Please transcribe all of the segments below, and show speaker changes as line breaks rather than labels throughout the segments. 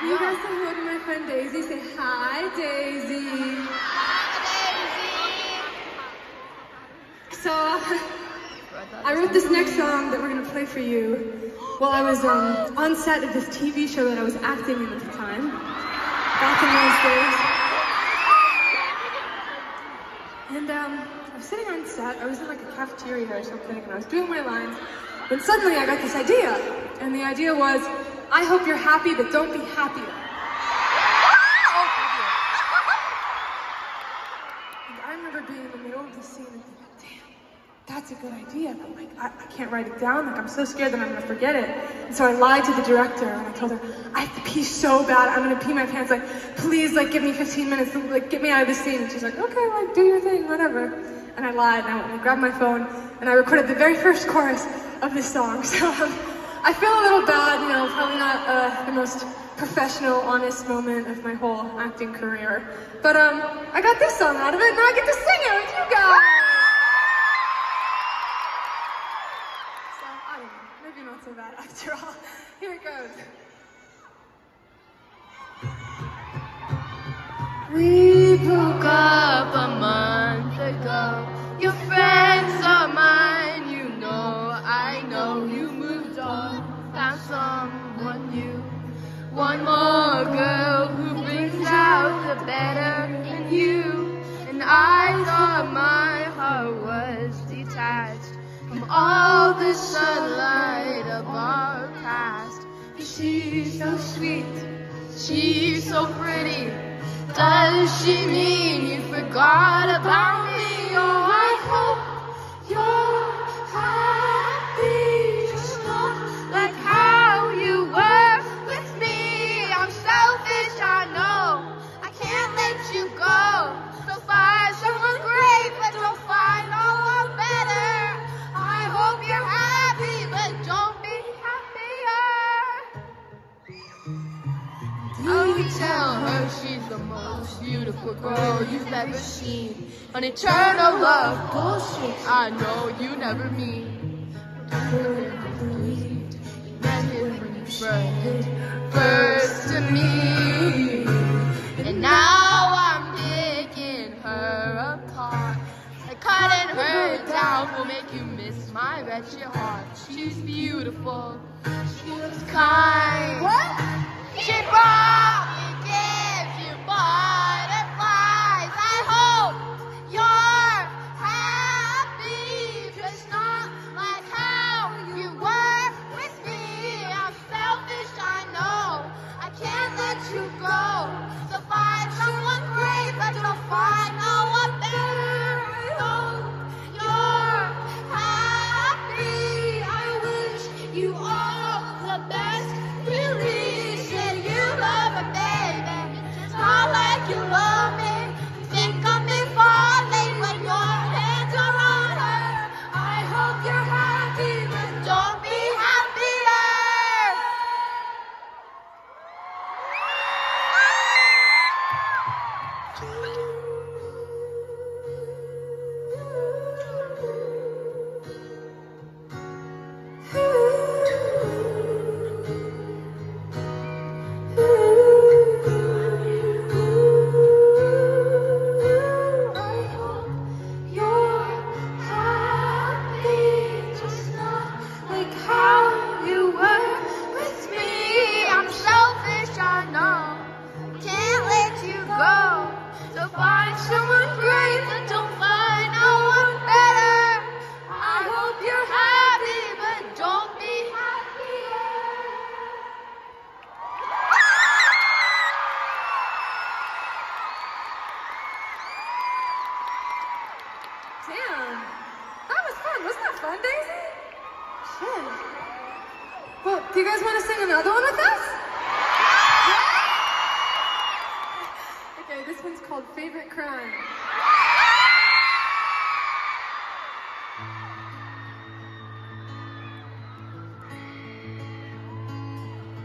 You guys say hello to my friend Daisy? Say hi, Daisy. hi, Daisy. So, I wrote this next song that we're gonna play for you while I was um, on set of this TV show that I was acting in at the time. Back in those days. And um, I was sitting on set, I was in like a cafeteria or something, and I was doing my lines, when suddenly I got this idea. And the idea was, I hope you're happy, but don't be happier. I remember being in the middle of the scene damn, that's a good idea. But like, I, I can't write it down. Like, I'm so scared that I'm gonna forget it. And so I lied to the director and I told her, I have to pee so bad. I'm gonna pee my pants. Like, please, like, give me 15 minutes. To, like, get me out of the scene. And she's like, okay, like, do your thing, whatever. And I lied and I went and grabbed my phone and I recorded the very first chorus of this song. So um, I feel a little bad, you know, probably not uh, the most professional, honest moment of my whole acting career. But um, I got this song out of it, and I get to sing it with you guys. I
thought my heart was detached from all the sunlight of our past. She's so sweet, she's so pretty. Does she mean you forgot about me? Oh, Oh, tell her she's the most beautiful girl you've ever seen. An eternal love bullshit. I know you never mean. You meant it when you first, first to me. And now I'm digging her apart. Like cutting her down will make you miss my wretched heart. She's beautiful. She looks kind.
Damn, that was fun. Wasn't that fun, Daisy? Shit. Well, do you guys want to sing another one with us? Yeah? Okay, this one's called Favorite Crime.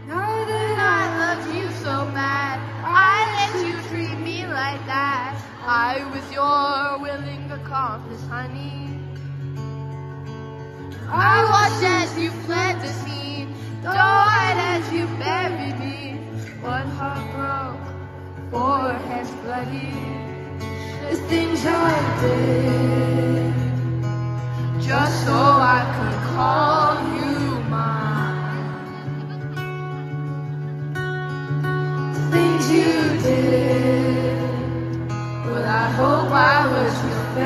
Know that I loved you so bad. I let you treat me like that. I was your accomplice, honey. Oh, I watched as you fled the scene, died as you buried me. What repeat the things I did just so I could call you mine. The things you did, but I hope I was. Use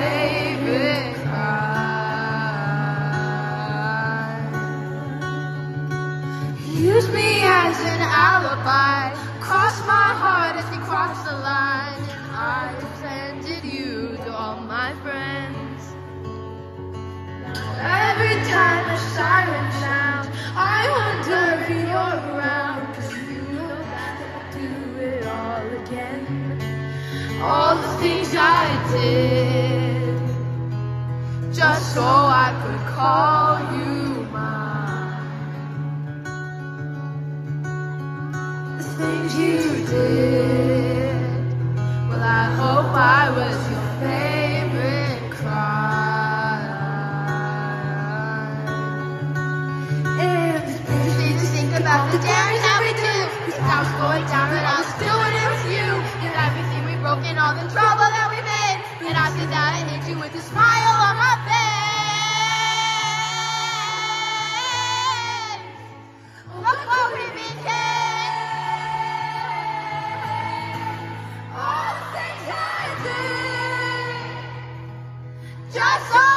me as an alibi, cross my heart as we cross the line, and I offended you to all my friends. Every time a siren so I could call you mine. The things you did, well, I hope I was your favorite crime. It's bittersweet to think about the damage Just